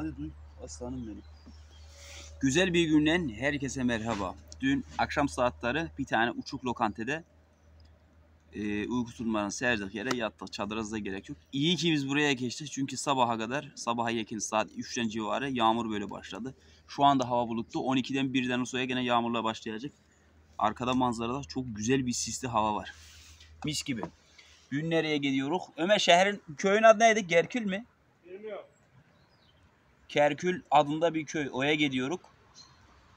Hadi duy aslanım benim. Güzel bir günden herkese merhaba. Dün akşam saatleri bir tane uçuk lokantede e, uyku tutmanın serdik yere yattık. Çadırımızda gerek yok. İyi ki biz buraya geçtik çünkü sabaha kadar sabaha yakın saat 3'ten civarı yağmur böyle başladı. Şu anda hava bulutlu. 12'den 1'den sonra gene yağmurla başlayacak. Arkada manzarada çok güzel bir sisli hava var. Mis gibi. Dün nereye gidiyoruz? Ömer şehrin köyün adı neydi? Gerkül mü? Kerkül adında bir köy. Oya gidiyoruz.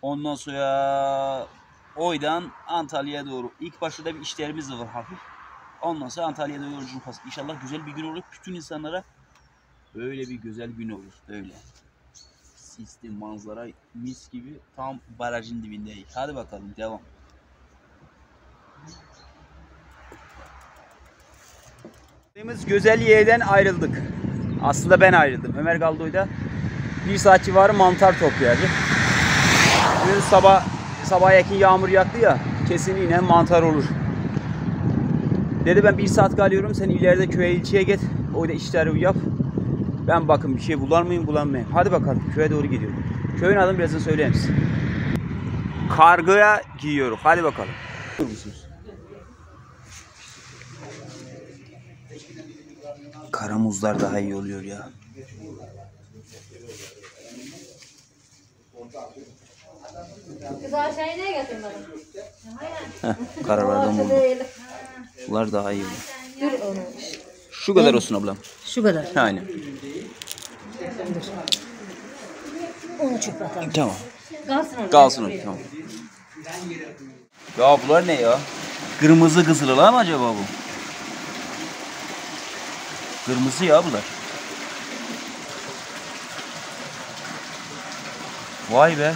Ondan sonra Oy'dan Antalya'ya doğru. İlk başta da bir işlerimiz var hafif. Ondan sonra Antalya'da yolculuk. İnşallah güzel bir gün olur. Bütün insanlara böyle bir güzel gün olur. Öyle. Sisli manzara mis gibi tam barajın dibindeyiz. Hadi bakalım devam. Güzel yerden ayrıldık. Aslında ben ayrıldım. Ömer Galdoy'da bir saat civarı mantar toplayacak. Dün sabah sabah yakın yağmur yağdı ya kesin yine mantar olur. Dedi ben bir saat kalıyorum sen ileride köye ilçeye git. Orada işleri yap. Ben bakın bir şey bular mıyım bulamıyorum. Hadi bakalım köye doğru gidiyorum. Köyün adını birazdan söyler misin? Kargıya giyiyoruz. Hadi bakalım. Dur musunuz? Kara muzlar daha iyi oluyor ya. Kız aşağıya niye getirmedin? Heh, karalardan buldum. Bunlar daha iyi. Dur onu. Şu kadar olsun ablam. Şu kadar. Aynen. Onu çöp atalım. Tamam. Kalsın orada. Kalsın o. Tamam. Ya bunlar ne ya? Kırmızı kızılılar mı acaba bu? Kırmızı ya bunlar. Vay be.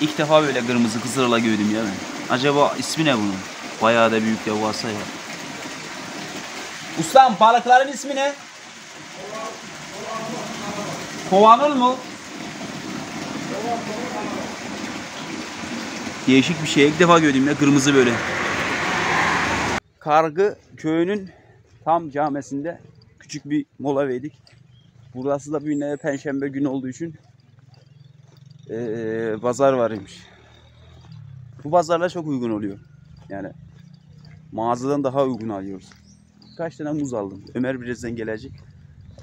İlk defa böyle kırmızı kızılıla gördüm ya ben. Acaba ismi ne bunun? Bayağı da büyük devasa ya. Ustam balıkların ismi ne? Kovanıl mı? Değişik bir şey. İlk defa gördüm ya kırmızı böyle. Kargı köyünün tam camesinde küçük bir mola verdik. Burası da bir perşembe günü olduğu için eee pazar varmış. Bu pazarlar çok uygun oluyor. Yani mağazadan daha uygun alıyoruz. Kaç tane muz aldım. Ömer birazdan gelecek.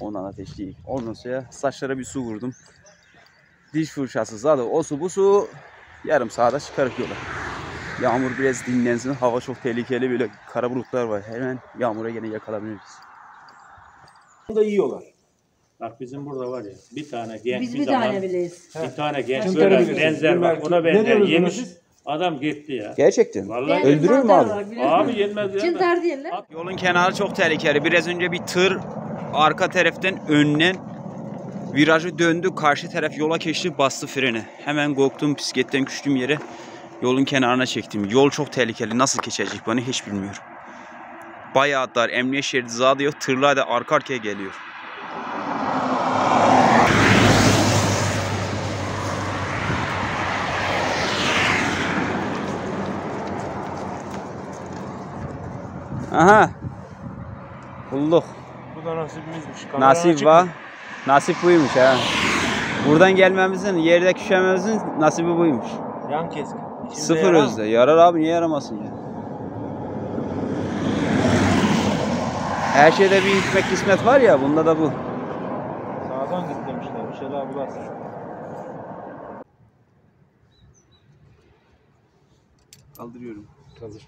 Ondan ateşleyeyim. Ondan sonra saçlara bir su vurdum. Diş fırçası zaten o su bu su yarım saate çıkarıp yola. Yağmur biraz dinlensin. Hava çok tehlikeli böyle kara bulutlar var. Hemen yağmura gene yakalanabiliriz. da yiyorlar. Bak bizim burada var ya bir tane genç Biz bir, bir zaman tane bileyiz. bir tane genç Çıntırı böyle benzer bak ona benzer yemiş adam gitti ya. Gerçekten. Vallahi Öldürür mü abi? var, abi yenmez ya. Çıntar diyorlar. Yolun kenarı çok tehlikeli. Biraz önce bir tır arka taraftan önden virajı döndü. Karşı taraf yola geçti bastı freni. Hemen korktum bisikletten düştüm yere. Yolun kenarına çektim. Yol çok tehlikeli. Nasıl geçecek bana hiç bilmiyorum. Bayağı dar. Emniyet şeridi zaten yok. Tırlar da arka arkaya geliyor. Aha. Bulduk. Bu da nasibimizmiş. Kamera Nasip açık var. mı? Nasip buymuş ha. Buradan gelmemizin, yerde düşememizin nasibi buymuş. Yan keskin. İçinde Sıfır yaran özde. Yarar abi niye yaramasın ya? Her şeyde bir hikmet kısmet var ya bunda da bu. Sağdan git demişler. Bir şeyler bularsın. Kaldırıyorum. Hazır.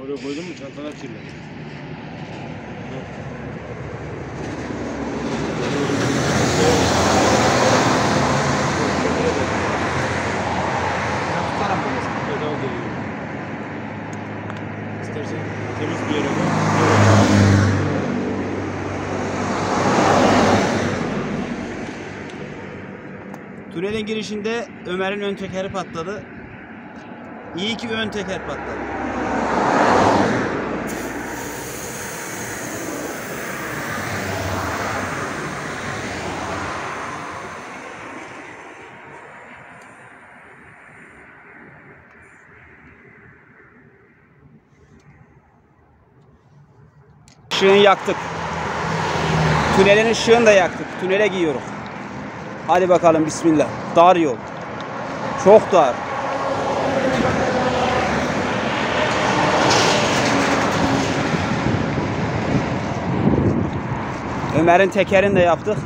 Oraya koydun mu çantana kirlenir. Temiz bir yere. Tünelin girişinde Ömer'in ön tekeri patladı. İyi ki ön teker patladı. Işığını yaktık. Tünelin ışığını da yaktık. Tünele giyiyoruz. Hadi bakalım bismillah. Dar yol. Çok dar. Ömer'in tekerini de yaptık.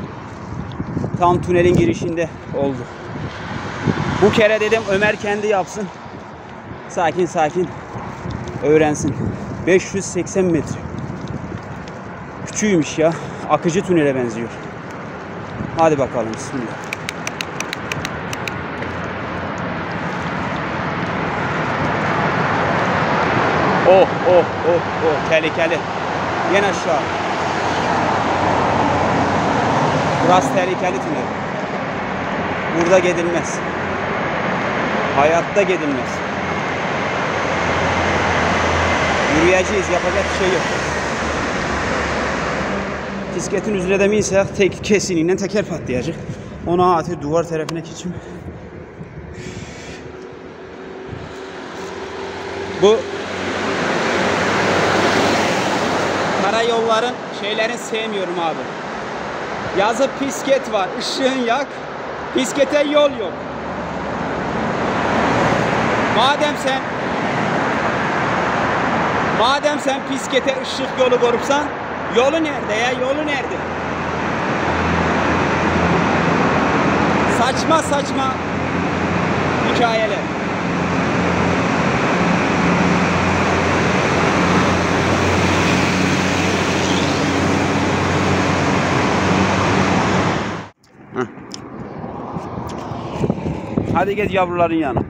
Tam tünelin girişinde oldu. Bu kere dedim Ömer kendi yapsın. Sakin sakin öğrensin. 580 metre. Küçüğümüş ya. Akıcı tünele benziyor. Hadi bakalım bismillah. Oh oh oh oh tehlikeli. Yine aşağı. Burası tehlikeli tünel. Burada gidilmez. Hayatta gidilmez. Yürüyeceğiz. Yapacak bir şey yok. Bisikletin üzerine de minsek tek kesinlikle teker patlayacak. Ona atı duvar tarafına geçim. Bu karayolların şeylerin sevmiyorum abi. Yazı pisket var. ışığın yak. Piskete yol yok. Madem sen Madem sen piskete ışık yolu korupsan yolu nerede ya? Yolu nerede? Saçma saçma hikayeler. Heh. Hadi git yavruların yanına.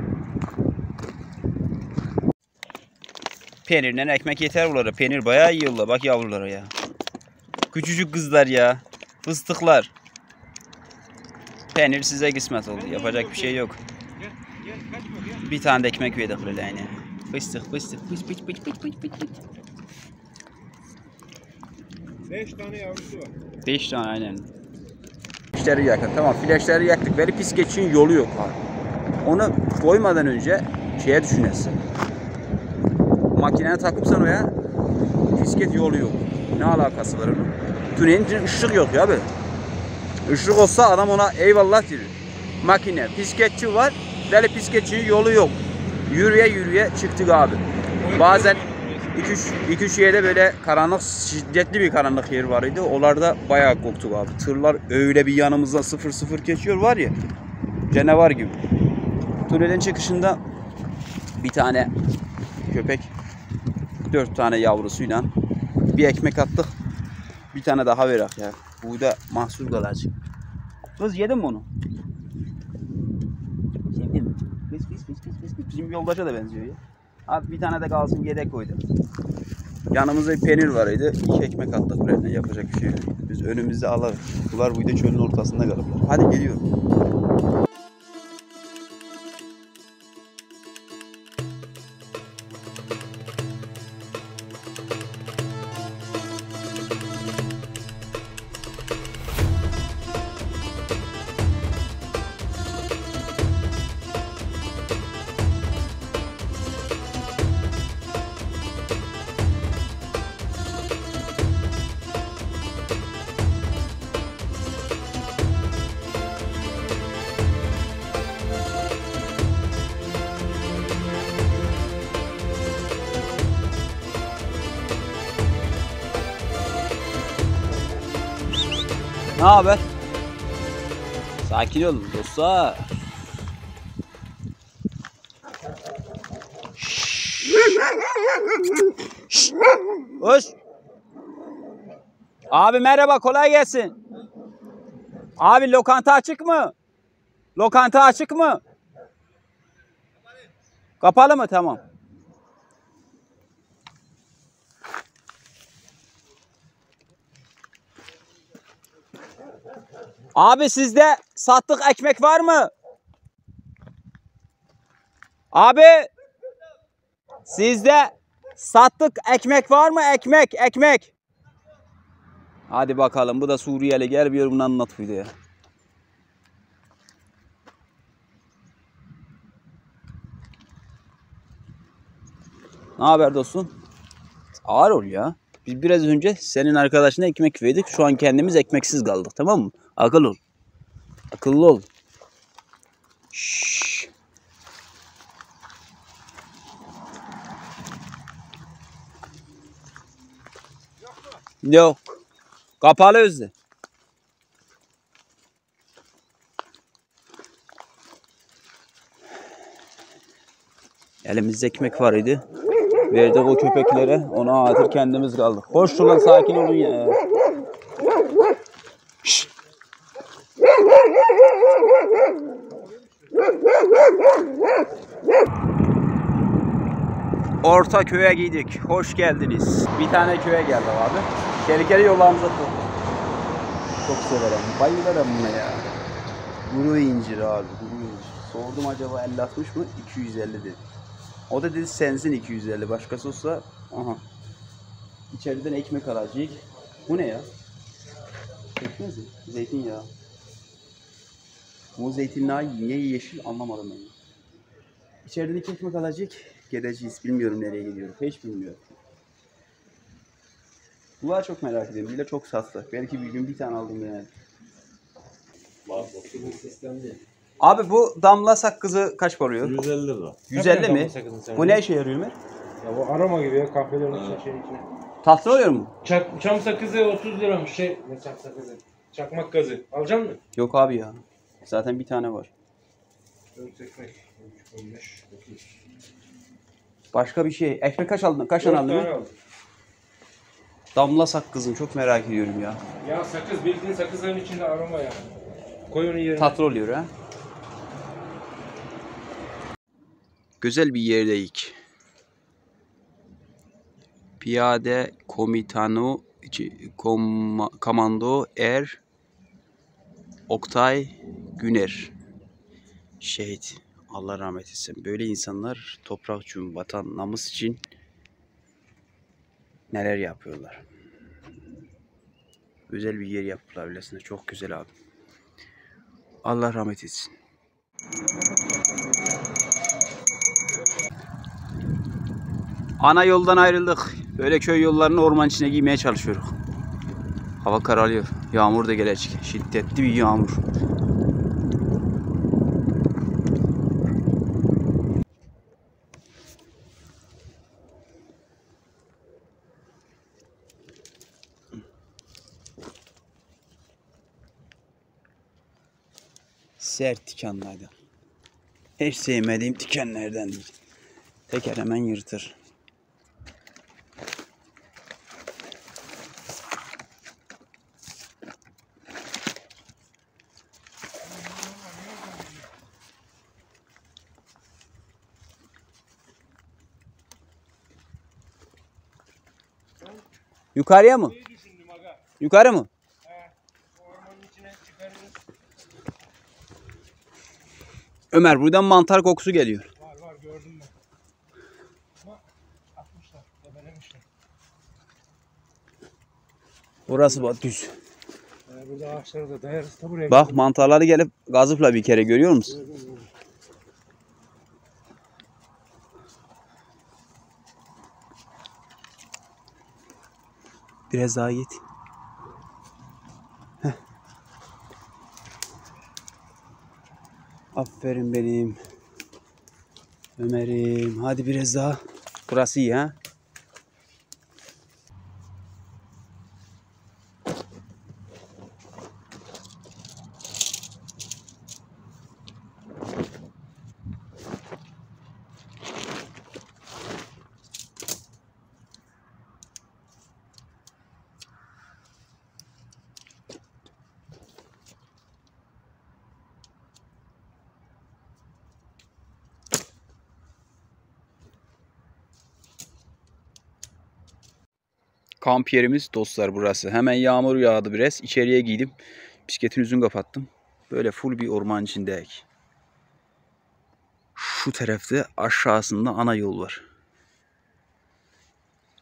Peynirden ekmek yeter bunlara. Peynir bayağı yiyorlar. Bak yavrulara ya. Küçücük kızlar ya. Fıstıklar. Peynir size kısmet oldu. Yapacak bir şey yok. Bir tane de ekmek verdik böyle yani. Fıstık fıstık fıs fıs fıs fıs fıs fıs. 5 tane yavrusu var. 5 tane aynen. Fleşleri yakın. Tamam fleşleri yaktık. Veri pis geçin yolu yok abi. Onu koymadan önce şeye düşünesin. Makinene takıp sen oya pisket yolu yok. Ne alakası var onun? Tünelin içinde ışık yok ya abi. Işık olsa adam ona eyvallah der. Makine, pisketçi var. Deli pisketçinin yolu yok. Yürüye yürüye çıktık abi. Bazen 2-3 yerde böyle karanlık, şiddetli bir karanlık yer var idi. Oralarda bayağı korktuk abi. Tırlar öyle bir yanımızdan sıfır sıfır geçiyor var ya. Canavar gibi. Tünelin çıkışında bir tane köpek dört tane yavrusuyla bir ekmek attık. Bir tane daha verak ya. Bu da mahsul kalacak. Kız yedin mi onu? Yedin mi? Pis pis pis pis pis. Bizim yoldaşa da benziyor ya. Abi bir tane de kalsın yedek koydum. Yanımızda bir peynir var idi. İki ekmek attık buraya. Yapacak bir şey yok. Biz önümüzde alırız. Bunlar bu da çölün ortasında kalırlar. Hadi geliyorum. Ne haber? Sakin olun dostlar. Hoş. Abi merhaba kolay gelsin. Abi lokanta açık mı? Lokanta açık mı? Kapalı mı? Tamam. Abi sizde sattık ekmek var mı? Abi sizde sattık ekmek var mı? Ekmek, ekmek. Hadi bakalım bu da Suriyeli gel bir bunu anlat videoya. Ne haber dostum? Ağır ol ya. Biz biraz önce senin arkadaşına ekmek verdik. Şu an kendimiz ekmeksiz kaldık tamam mı? Akıl ol. Akıllı ol. Şşş. Yok. Kapalı özde. Elimizde ekmek var idi. Verdik o köpeklere. Ona hatır kendimiz kaldık. Hoş ulan sakin olun ya. Şşş. Orta köye giydik. Hoş geldiniz. Bir tane köye geldik abi. Tehlikeli yollarımıza çok. Çok severim. Bayılırım buna ya. Kuru incir abi. Kuru incir. Sordum acaba 50 60 mı? 250 dedi. O da dedi sensin 250. Başkası olsa aha. İçeriden ekmek alacak. Bu ne ya? Pekmez mi? Zeytinyağı. Bu zeytinyağı niye yeşil anlamadım ben. İçeriden ekmek alacak. Gideceğiz. Bilmiyorum nereye gidiyorum. Hiç bilmiyorum. Bunlar çok merak ediyorum. Bile çok satsak. Belki bir gün bir tane aldım yani. Abi bu damla sakızı kaç para oluyor? 150 lira. 150 mi? Bu ne işe yarıyor Ömer? Ya bu aroma gibi ya kahvelerin içine şey içine. Tatlı oluyor mu? Çak, çam sakızı 30 liramış şey. Ne çam sakızı? Çakmak gazı. Alacak mısın? Yok abi ya. Zaten bir tane var. 4 ekmek. 15, 9. Başka bir şey. Ekmek kaç aldın? Kaç tane aldın? tane mı? aldım. Damla sakızın çok merak ediyorum ya. Ya sakız bildiğin sakızların içinde aroma ya. Koy onu yerine. Tatlı oluyor ha. Güzel bir yerdeyik. Piyade Komitano Kom- Komando Er Oktay Güner şehit. Allah rahmet etsin. Böyle insanlar toprak için, vatan, namus için neler yapıyorlar. Güzel bir yer yaptılar öylesine. Çok güzel abi. Allah rahmet etsin. Ana yoldan ayrıldık. Böyle köy yollarını orman içine giymeye çalışıyoruz. Hava kararıyor. Yağmur da gelecek. Şiddetli bir yağmur. Sert dikenlerden. Hiç sevmediğim dikenlerden değil. Teker hemen yırtır. Yukarıya mı? Yukarı mı? He. Ömer buradan mantar kokusu geliyor. Var var gördüm ben. Ama atmışlar. Debelemişler. Burası bak düz. Ee, burada ağaçları da dayarız da buraya. Bak mantarları gelip gazıfla bir kere görüyor musun? Gördüm. Biraz daha git. Heh. Aferin benim. Ömer'im. Hadi biraz daha. Burası iyi ha. Kamp yerimiz dostlar burası. Hemen yağmur yağdı biraz. İçeriye giydim. Bisikletin yüzünü kapattım. Böyle full bir orman içindeyiz. Şu tarafta aşağısında ana yol var.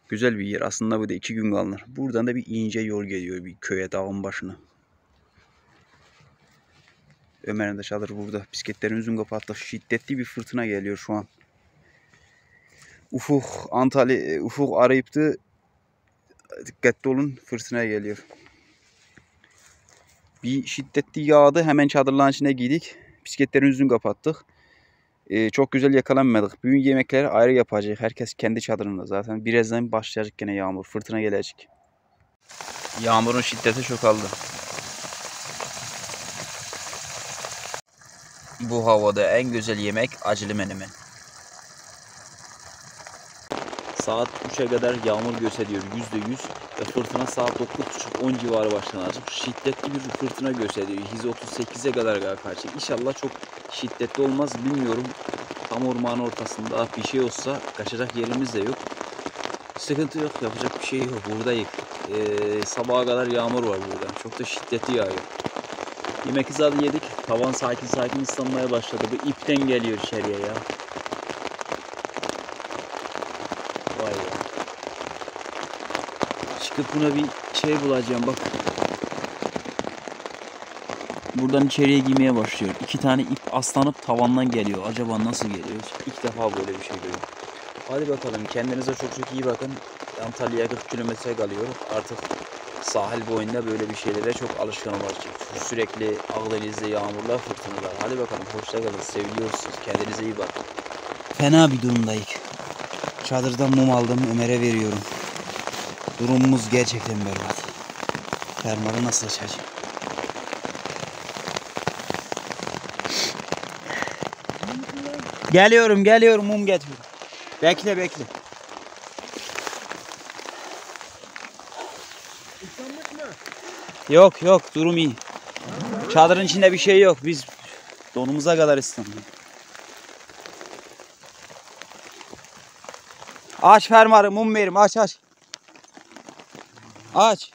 Güzel bir yer. Aslında bu da iki gün kalınır. Buradan da bir ince yol geliyor bir köye dağın başına. Ömer'in de çadır burada. Bisikletlerin yüzünü kapattık. Şiddetli bir fırtına geliyor şu an. Ufuk Antalya Ufuk arayıptı dikkatli olun fırtına geliyor. Bir şiddetli yağdı. Hemen çadırların içine giydik. Bisikletlerin yüzünü kapattık. Ee, çok güzel yakalanmadık. Bugün yemekleri ayrı yapacak. Herkes kendi çadırında zaten. Birazdan başlayacak gene yağmur. Fırtına gelecek. Yağmurun şiddeti çok aldı. Bu havada en güzel yemek acılı menemen. Saat 3'e kadar yağmur gösteriyor %100 ve fırtına saat 9.30-10 civarı başlanacak. Şiddetli bir fırtına gösteriyor. Hız 38'e kadar kaçacak. İnşallah çok şiddetli olmaz bilmiyorum. Tam ormanın ortasında bir şey olsa kaçacak yerimiz de yok. Sıkıntı yok yapacak bir şey yok buradayız. Ee, sabaha kadar yağmur var burada. Çok da şiddetli yağıyor. Yemek hızlı yedik. Tavan sakin sakin ıslanmaya başladı. Bu ipten geliyor içeriye ya. Vay be. Çıkıp buna bir şey bulacağım bak. Buradan içeriye giymeye başlıyor. İki tane ip aslanıp tavandan geliyor. Acaba nasıl geliyor? İlk defa böyle bir şey görüyorum. Hadi bakalım kendinize çok çok iyi bakın. Antalya'ya 40 kilometre kalıyor. Artık sahil boyunda böyle bir şeylere çok alışkın olacak. Sürekli Akdeniz'de yağmurlar, fırtınalar. Hadi bakalım hoşça kalın. Seviliyoruz. Kendinize iyi bakın. Fena bir durumdayız. Çadırdan mum aldım Ömer'e veriyorum. Durumumuz gerçekten berbat. Fermuarı nasıl açacağım? Geliyorum geliyorum mum getiriyorum. Bekle bekle. Yok yok durum iyi. Çadırın içinde bir şey yok. Biz donumuza kadar ıslandık. Aç fermuarı mum verim aç aç. Aç.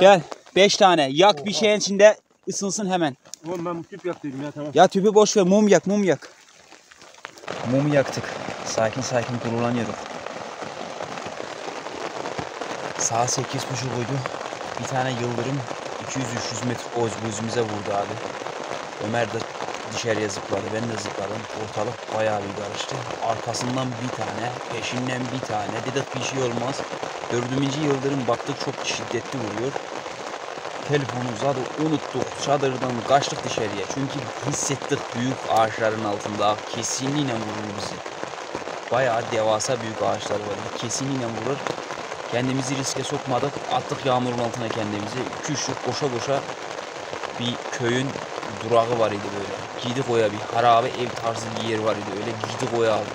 Gel. Beş tane. Yak bir şeyin içinde ısınsın hemen. Oğlum ben tüp yaptıydım ya tamam. Ya tüpü boş ver mum yak mum yak. Mum yaktık. Sakin sakin kurulanıyorduk. Saat sekiz buçukuydu. Bir tane yıldırım 200-300 metre boz gözümüze vurdu abi. Ömer de dışarıya zıpladı. Ben de zıpladım. Ortalık bayağı bir karıştı. Arkasından bir tane, peşinden bir tane. Dedik bir şey olmaz. Dördüncü yıldırım baktık çok şiddetli vuruyor. Telefonumuzu da unuttuk. Çadırdan kaçtık dışarıya. Çünkü hissettik büyük ağaçların altında. Kesinlikle vurur bizi. Bayağı devasa büyük ağaçlar var. Kesinlikle vurur. Kendimizi riske sokmadık. Attık yağmurun altına kendimizi. İki üçlük koşa koşa bir köyün durağı var idi böyle. Giydik oya bir harabe ev tarzı bir yer var idi öyle giydik oya abi.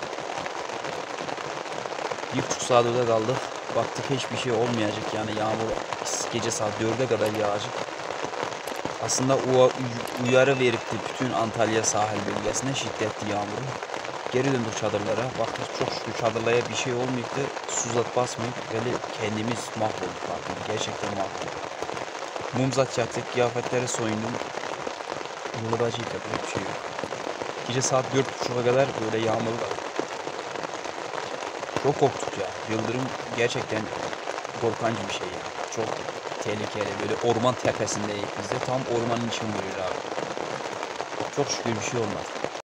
Bir buçuk saat orada kaldık. Baktık hiçbir şey olmayacak yani yağmur gece saat 4'e kadar yağacak. Aslında uya- uyarı veripti bütün Antalya sahil bölgesine şiddetli yağmuru. Geri döndük çadırlara. Baktık çok şükür çadırlara bir şey olmayıptı. Suzat basmayıp böyle kendimiz mahvolduk abi. Gerçekten mahvolduk. Mumzat çaktık, kıyafetleri soyundum. Yoludacıydı yapacak bir şey yok. Gece saat 4.30'a kadar böyle yağmur var. Çok korktuk ya. Yıldırım gerçekten korkancı bir şey ya. Çok tehlikeli. Böyle orman tepesindeyiz biz de. Tam ormanın için vuruyor abi. Çok şükür bir şey olmadı.